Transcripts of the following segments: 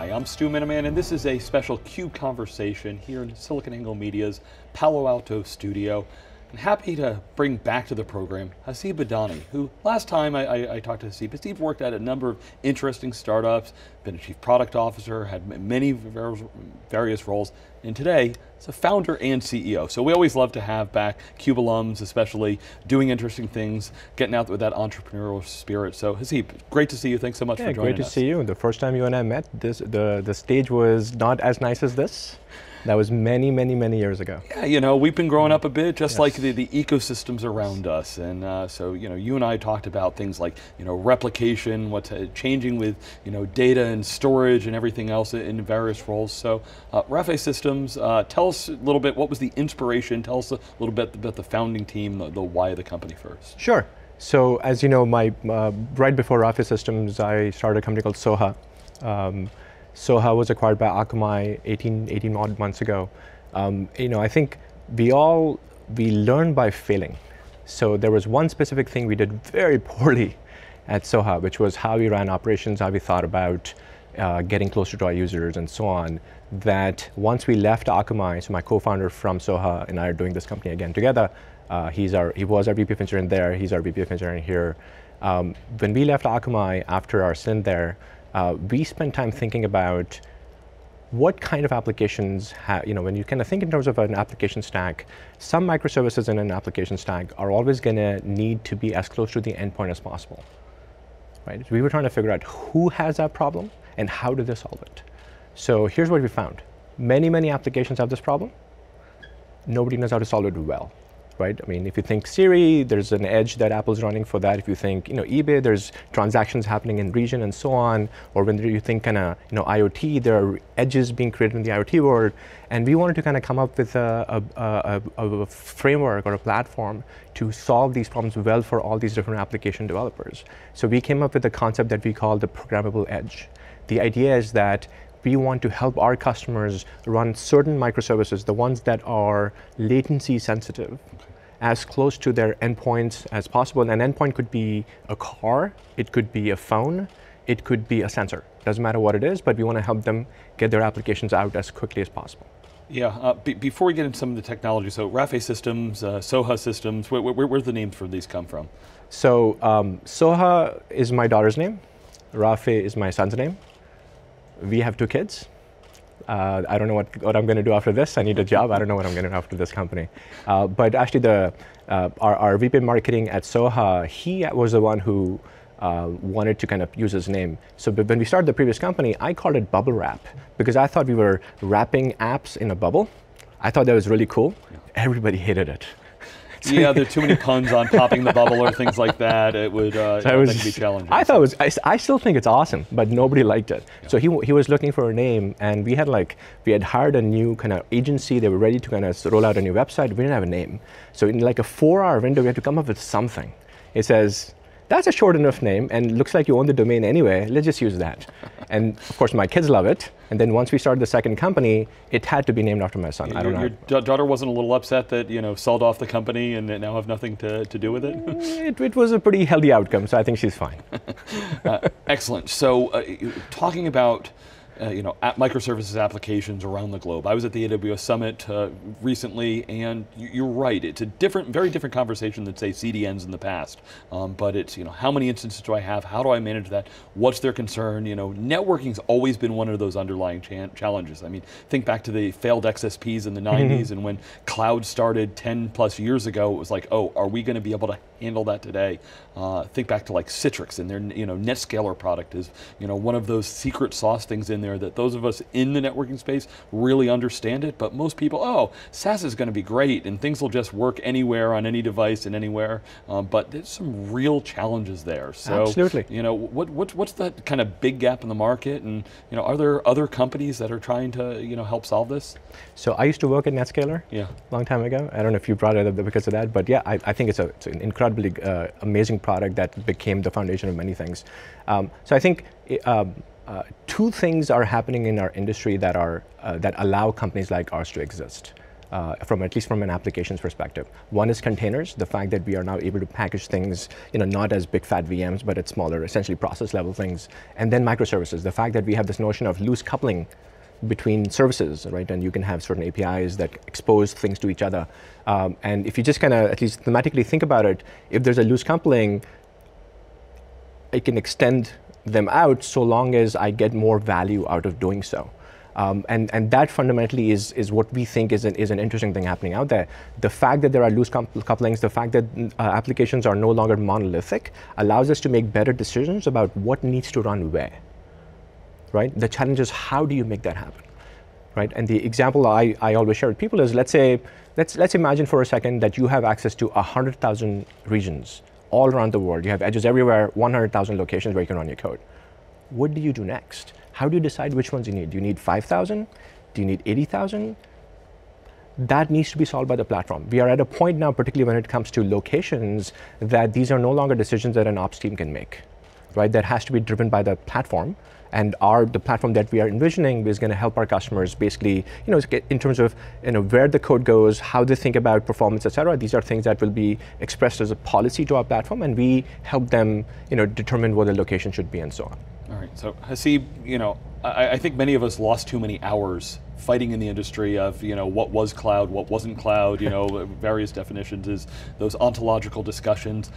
Hi, I'm Stu Miniman, and this is a special CUBE conversation here in SiliconANGLE Media's Palo Alto studio. I'm happy to bring back to the program Haseeb Budhani, who last time I, I, I, talked to Haseeb, Haseeb worked at a number of interesting startups, been a chief product officer, had many various roles, and today is a founder and CEO. So we always love to have back CUBE alums, especially doing interesting things, getting out with that entrepreneurial spirit. So Haseeb, great to see you. Thanks so much yeah, for joining us. Great to us. see you. The first time you and I met, this the, the stage was not as nice as this. That was many, many, many years ago. Yeah, you know, we've been growing up a bit, just yes. like the, the ecosystems around us. And uh, so, you know, you and I talked about things like, you know, replication, what's uh, changing with, you know, data and storage and everything else in various roles. So, uh, Rafay Systems, uh, tell us a little bit, what was the inspiration? Tell us a little bit about the founding team, the, the why of the company first. Sure. So, as you know, my uh, right before Rafay Systems, I started a company called Soha. Um, Soha was acquired by Akamai 18, 18 odd months ago. Um, you know, I think we all, we learn by failing. So there was one specific thing we did very poorly at Soha, which was how we ran operations, how we thought about uh, getting closer to our users and so on, that once we left Akamai, so my co-founder from Soha and I are doing this company again together, uh, he's our, he was our VP of engineering there, he's our VP of engineering here. Um, when we left Akamai after our stint there, uh, we spend time thinking about what kind of applications have, you know, when you kind of think in terms of an application stack, some microservices in an application stack are always going to need to be as close to the endpoint as possible, right? So we were trying to figure out who has that problem and how do they solve it. So here's what we found. Many, many applications have this problem. Nobody knows how to solve it well right? I mean, if you think Siri, there's an edge that Apple's running for that. If you think, you know, eBay, there's transactions happening in region and so on. Or when you think kind of, you know, IoT, there are edges being created in the IoT world. And we wanted to kind of come up with a, a, a, a, framework or a platform to solve these problems well for all these different application developers. So we came up with a concept that we call the programmable edge. The idea is that we want to help our customers run certain microservices, the ones that are latency sensitive, okay as close to their endpoints as possible. And an endpoint could be a car, it could be a phone, it could be a sensor. Doesn't matter what it is, but we want to help them get their applications out as quickly as possible. Yeah, uh, before we get into some of the technology, so Rafay Systems, uh, Soha Systems, where, where, where the names for these come from? So um, Soha is my daughter's name, Rafay is my son's name. We have two kids. Uh, I don't know what, what I'm going to do after this. I need a job. I don't know what I'm going to do after this company. Uh, but actually, the, uh, our, our VP marketing at Soha, he was the one who uh, wanted to kind of use his name. So when we started the previous company, I called it Bubble Wrap because I thought we were wrapping apps in a bubble. I thought that was really cool. Everybody hated it. yeah, there are too many puns on popping the bubble or things like that. It would uh, so was, be challenging. I thought it was. I, I, still think it's awesome, but nobody liked it. Yeah. So he he was looking for a name, and we had like we had hired a new kind of agency. They were ready to kind of roll out a new website. We didn't have a name, so in like a four-hour window, we had to come up with something. It says that's a short enough name and looks like you own the domain anyway. Let's just use that. and of course, my kids love it. And then once we started the second company, it had to be named after my son. Your, I don't know. Your daughter wasn't a little upset that you know sold off the company and now have nothing to, to do with it? it? it? was a pretty healthy outcome, so I think she's fine. uh, excellent. So, uh, talking about uh, you know, microservices applications around the globe. I was at the AWS Summit uh, recently, and you're right. It's a different, very different conversation than say CDNs in the past. Um, but it's you know, how many instances do I have? How do I manage that? What's their concern? You know, networking's always been one of those underlying challenges. I mean, think back to the failed XSPs in the 90s, mm-hmm. and when cloud started 10 plus years ago, it was like, oh, are we going to be able to handle that today? Uh, think back to like Citrix and their you know NetScaler product is you know one of those secret sauce things in there that those of us in the networking space really understand it, but most people, oh, SaaS is going to be great and things will just work anywhere on any device and anywhere. Um, but there's some real challenges there. So, Absolutely. You know, what, what, what's that kind of big gap in the market? And, you know, are there other companies that are trying to, you know, help solve this? So I used to work at NetScaler yeah. a long time ago. I don't know if you brought it up because of that, but yeah, I, I think it's, a, it's an incredibly uh, amazing product that became the foundation of many things. Um, so I think um, uh, two things are happening in our industry that are uh, that allow companies like ours to exist. uh, from at least from an applications perspective. One is containers, the fact that we are now able to package things, you know, not as big fat VMs, but at smaller, essentially process level things. And then microservices, the fact that we have this notion of loose coupling between services, right? And you can have certain APIs that expose things to each other. Um, and if you just kind of at least thematically think about it, if there's a loose coupling, it can extend them out so long as I get more value out of doing so. Um, and, and that fundamentally is, is what we think is an, is an interesting thing happening out there. The fact that there are loose couplings, the fact that uh, applications are no longer monolithic allows us to make better decisions about what needs to run where. Right? The challenge is how do you make that happen? Right? And the example I, I always share with people is let's say, let's, let's imagine for a second that you have access to 100,000 regions all around the world. You have edges everywhere, 100,000 locations where you can run your code. What do you do next? How do you decide which ones you need? Do you need 5,000? Do you need 80,000? That needs to be solved by the platform. We are at a point now, particularly when it comes to locations, that these are no longer decisions that an ops team can make, right? That has to be driven by the platform and our the platform that we are envisioning is going to help our customers basically you know in terms of you know where the code goes how they think about performance etc these are things that will be expressed as a policy to our platform and we help them you know determine what the location should be and so on. All right. So Haseeb you know I, I think many of us lost too many hours fighting in the industry of you know what was cloud, what wasn't cloud, you know various definitions, is those ontological discussions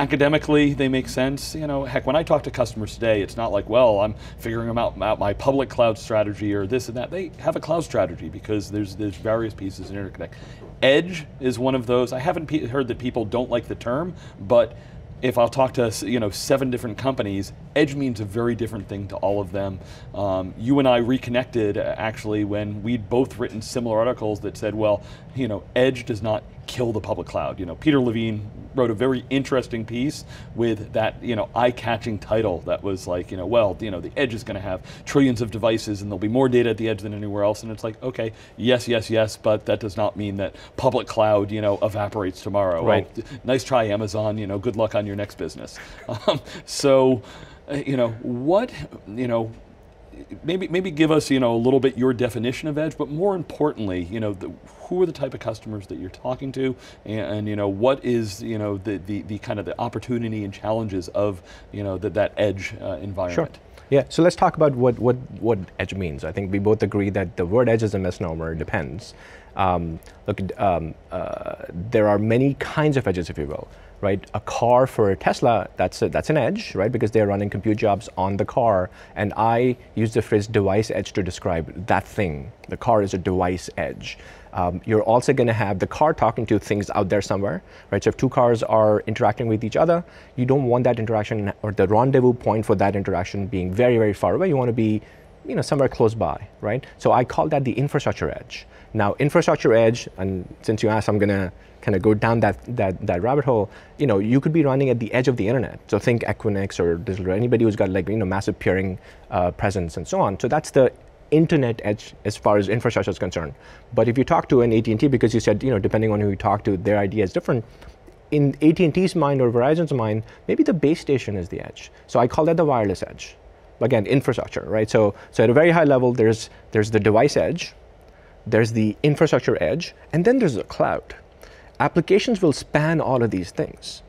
academically they make sense. You know, heck, when I talk to customers today, it's not like, well, I'm figuring out, out my public cloud strategy or this and that. They have a cloud strategy because there's there's various pieces in interconnect. Edge is one of those. I haven't heard that people don't like the term, but if I'll talk to you know seven different companies, edge means a very different thing to all of them. Um, you and I reconnected uh, actually when we'd both written similar articles that said, well, you know, edge does not kill the public cloud. You know, Peter Levine wrote a very interesting piece with that, you know, eye-catching title that was like, you know, well, you know, the edge is going to have trillions of devices and there'll be more data at the edge than anywhere else. And it's like, okay, yes, yes, yes, but that does not mean that public cloud, you know, evaporates tomorrow. Right. Nice try, Amazon. You know, good luck on your next business. Um, so, uh, you know, what, you know, maybe maybe give us you know a little bit your definition of edge, but more importantly, you know, the, who are the type of customers that you're talking to, and, and, you know what is you know the, the the kind of the opportunity and challenges of you know that that edge uh, environment. Sure. Yeah, so let's talk about what, what, what edge means. I think we both agree that the word edge is a misnomer, it depends. Um, look, um, uh, there are many kinds of edges, if you will right? A car for a Tesla, that's, a, that's an edge, right? Because they're running compute jobs on the car. And I use the phrase device edge to describe that thing. The car is a device edge. Um, you're also going to have the car talking to things out there somewhere, right? So if two cars are interacting with each other, you don't want that interaction or the rendezvous point for that interaction being very, very far away. You want to be you know, somewhere close by, right? So I call that the infrastructure edge. Now, infrastructure edge, and since you asked, I'm going to kind of go down that, that, that rabbit hole, you know, you could be running at the edge of the internet. So think Equinix or anybody who's got like, you know, massive peering uh, presence and so on. So that's the internet edge as far as infrastructure is concerned. But if you talk to an AT&T, because you said, you know, depending on who you talk to, their idea is different, in AT&T's mind or Verizon's mind, maybe the base station is the edge. So I call that the wireless edge. Again, infrastructure, right? So, so at a very high level, there's, there's the device edge, there's the infrastructure edge, and then there's the cloud applications will span all of these things.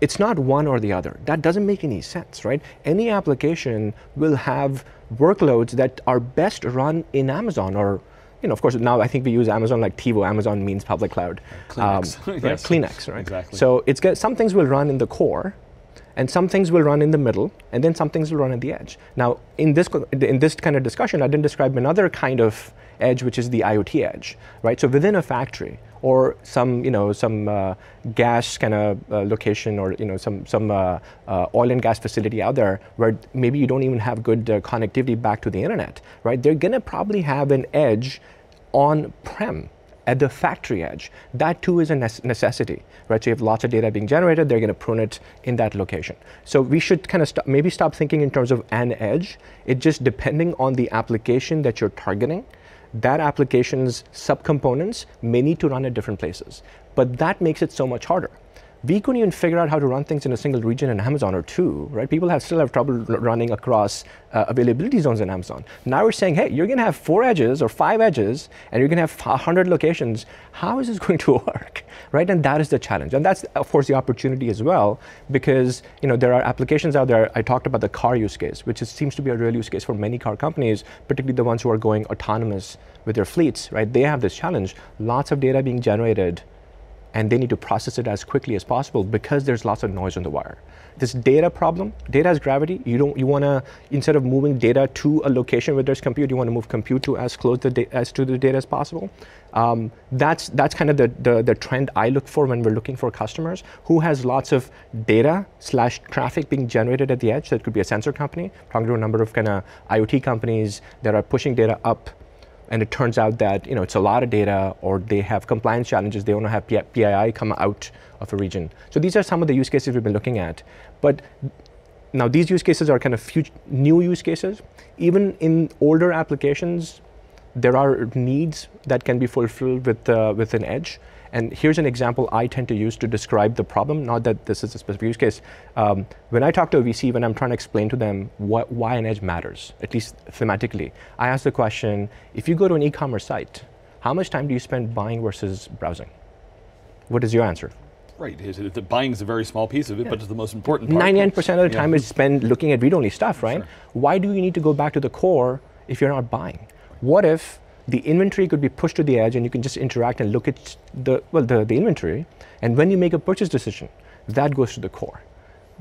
It's not one or the other. That doesn't make any sense, right? Any application will have workloads that are best run in Amazon or you know, of course, now I think we use Amazon like TiVo. Amazon means public cloud. Kleenex. Um, yes. Kleenex, right? Exactly. So it's get, some things will run in the core, and some things will run in the middle, and then some things will run at the edge. Now, in this in this kind of discussion, I didn't describe another kind of edge, which is the IoT edge, right? So within a factory, or some you know some uh, gas kind of uh, location or you know some some uh, uh, oil and gas facility out there where maybe you don't even have good uh, connectivity back to the internet, right? They're gonna probably have an edge on prem at the factory edge. That too is a necessity, right? So you have lots of data being generated, they're going to prune it in that location. So we should kind of st maybe stop thinking in terms of an edge. It just depending on the application that you're targeting that application's subcomponents may need to run at different places. But that makes it so much harder. We couldn't even figure out how to run things in a single region in Amazon or two, right? People have still have trouble running across uh, availability zones in Amazon. Now we're saying, hey, you're going to have four edges or five edges, and you're going to have 100 locations. How is this going to work, right? And that is the challenge, and that's of course the opportunity as well, because you know there are applications out there. I talked about the car use case, which is, seems to be a real use case for many car companies, particularly the ones who are going autonomous with their fleets, right? They have this challenge. Lots of data being generated and they need to process it as quickly as possible because there's lots of noise on the wire. This data problem, data has gravity. You don't, you want to instead of moving data to a location where there's compute, you want to move compute to as close the as to the data as possible. Um, that's that's kind of the, the the trend I look for when we're looking for customers who has lots of data slash traffic being generated at the edge. That could be a sensor company. talking to a number of kind of IoT companies that are pushing data up and it turns out that you know it's a lot of data or they have compliance challenges, they want to have PII come out of a region. So these are some of the use cases we've been looking at. But now these use cases are kind of new use cases. Even in older applications, there are needs that can be fulfilled with, uh, with an edge. And here's an example I tend to use to describe the problem, not that this is a specific use case. Um, when I talk to a VC, when I'm trying to explain to them what, why an edge matters, at least thematically, I ask the question, if you go to an e-commerce site, how much time do you spend buying versus browsing? What is your answer? Right, the buying is a very small piece of it, yeah. but it's the most important part. 99% of the time yeah. is spent looking at read-only stuff, right? Sure. Why do you need to go back to the core if you're not buying? What if the inventory could be pushed to the edge and you can just interact and look at the, well, the, the inventory. And when you make a purchase decision, that goes to the core.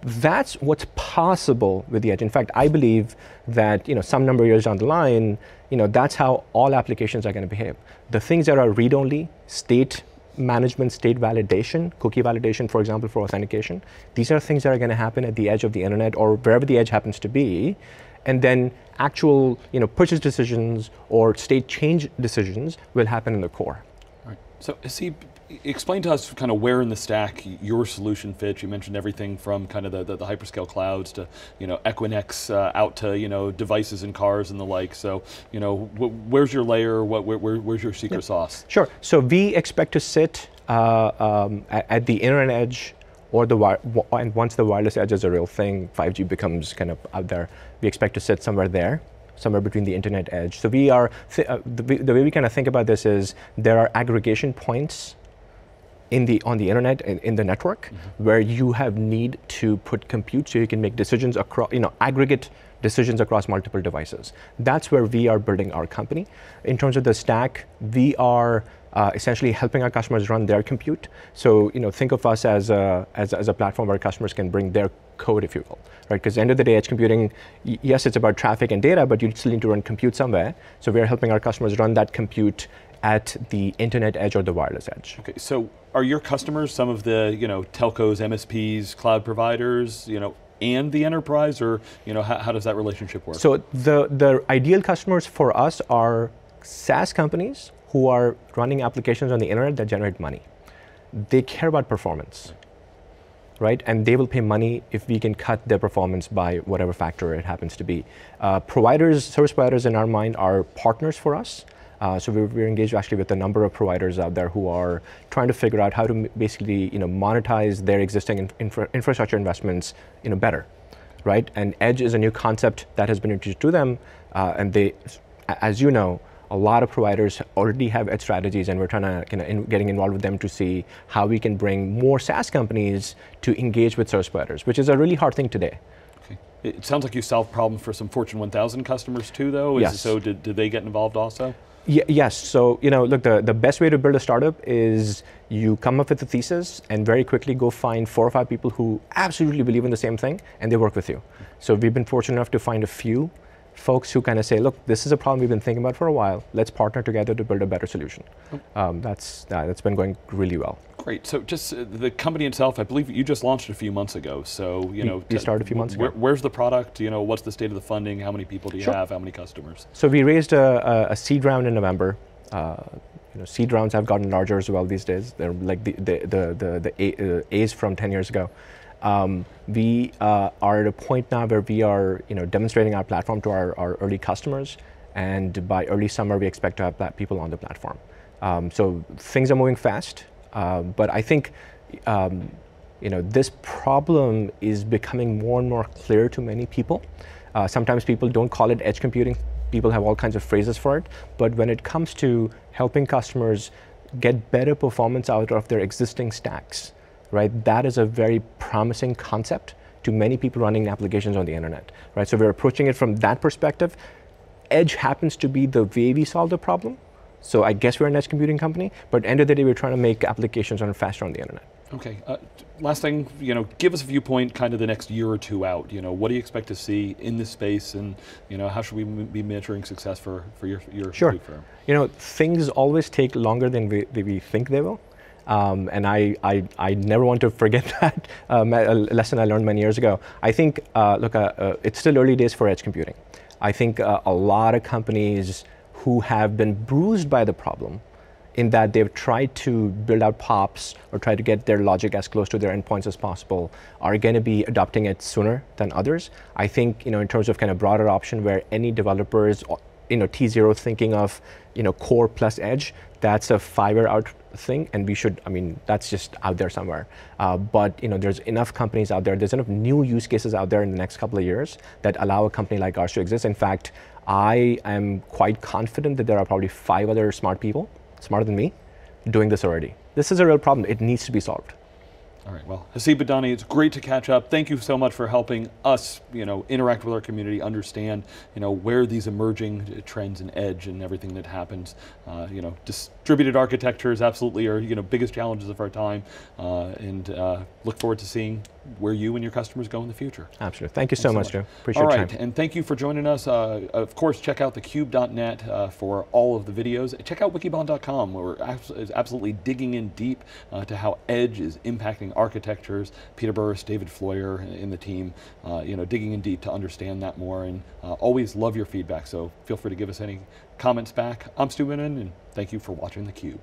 That's what's possible with the edge. In fact, I believe that you know, some number of years down the line, you know, that's how all applications are going to behave. The things that are read-only, state management, state validation, cookie validation, for example, for authentication, these are things that are going to happen at the edge of the internet or wherever the edge happens to be and then actual you know, purchase decisions or state change decisions will happen in the core. Right. So see, explain to us kind of where in the stack your solution fits. You mentioned everything from kind of the, the, the hyperscale clouds to you know Equinix uh, out to you know devices and cars and the like. So you know wh where's your layer? What where, where's your secret sauce? Sure. So we expect to sit uh, um, at, at, the internet edge or the and once the wireless edge is a real thing, 5G becomes kind of out there. We expect to sit somewhere there, somewhere between the internet edge. So we are uh, the, the, way we kind of think about this is there are aggregation points in the on the internet in, in the network mm-hmm. where you have need to put compute so you can make decisions across you know aggregate decisions across multiple devices. That's where we are building our company. In terms of the stack, we are uh, essentially helping our customers run their compute. So you know, think of us as a, as, as a platform where customers can bring their code, if you will, right? Because the end of the day, edge computing, yes, it's about traffic and data, but you still need to run compute somewhere. So we're helping our customers run that compute at the internet edge or the wireless edge. Okay, so are your customers some of the you know telcos, MSPs, cloud providers, you know, and the enterprise, or you know, how, how does that relationship work? So the the ideal customers for us are SaaS companies who are running applications on the internet that generate money. They care about performance, right? And they will pay money if we can cut their performance by whatever factor it happens to be. Uh, providers, service providers in our mind are partners for us. Uh, so we're, we're, engaged actually with a number of providers out there who are trying to figure out how to basically you know monetize their existing infra infrastructure investments you know better, right? And edge is a new concept that has been introduced to them, uh, and they, as you know, a lot of providers already have edge strategies and we're trying to kind of in, getting involved with them to see how we can bring more SaaS companies to engage with service providers, which is a really hard thing today. Okay. It sounds like you solve problems for some Fortune 1000 customers too, though. Is yes. So did, did they get involved also? Y yes. So you know, look, the, the best way to build a startup is you come up with a thesis and very quickly go find four or five people who absolutely believe in the same thing and they work with you. So we've been fortunate enough to find a few folks who kind of say, look, this is a problem we've been thinking about for a while. Let's partner together to build a better solution. Oh. Um, that's, uh, that's been going really well. Great. So just uh, the company itself, I believe you just launched a few months ago. So, you know. We started a few months where, ago. Where's the product? You know, what's the state of the funding? How many people do you sure. have? How many customers? So we raised a, a seed round in November. Uh, you know, seed rounds have gotten larger as well these days. They're like the, the, the, the, the a, uh, A's from 10 years ago. Um, we uh, are at a point now where we are you know, demonstrating our platform to our, our early customers, and by early summer, we expect to have people on the platform. Um, so things are moving fast, uh, but I think um, you know, this problem is becoming more and more clear to many people. Uh, sometimes people don't call it edge computing. People have all kinds of phrases for it. But when it comes to helping customers get better performance out of their existing stacks, right, that is a very promising concept to many people running applications on the internet, right? So we're approaching it from that perspective. Edge happens to be the way we solve the problem. So I guess we're an edge computing company, but end of the day, we're trying to make applications run faster on the internet. Okay. Uh, last thing, you know, give us a viewpoint, kind of the next year or two out. You know, what do you expect to see in this space, and you know, how should we be measuring success for for your your sure. firm? You know, things always take longer than we, than we think they will. Um, and I, I, I, never want to forget that uh, lesson I learned many years ago. I think, uh, look, uh, uh, it's still early days for edge computing. I think uh, a lot of companies who have been bruised by the problem in that they've tried to build out POPs or try to get their logic as close to their endpoints as possible are going to be adopting it sooner than others. I think, you know, in terms of kind of broader option where any developers you know, T0 thinking of, you know, core plus edge, that's a five-year out thing, and we should, I mean, that's just out there somewhere. Uh, but, you know, there's enough companies out there, there's enough new use cases out there in the next couple of years that allow a company like ours to exist. In fact, I am quite confident that there are probably five other smart people, smarter than me, doing this already. This is a real problem. It needs to be solved. All right, well, Haseeb Budhani, it's great to catch up. Thank you so much for helping us, you know, interact with our community, understand, you know, where these emerging trends and edge and everything that happens. Uh, you know, distributed architectures absolutely are, you know, biggest challenges of our time, uh, and uh, look forward to seeing where you and your customers go in the future. Absolutely. Thank you so much, Joe. Appreciate All right, your time. and thank you for joining us. Uh, of course, check out thecube.net uh, for all of the videos. Check out wikibon.com where we're absolutely digging in deep uh, to how edge is impacting architectures. Peter Burris, David Floyer in the team, uh, you know, digging in deep to understand that more and uh, always love your feedback. So feel free to give us any comments back. I'm Stu Miniman and thank you for watching theCUBE.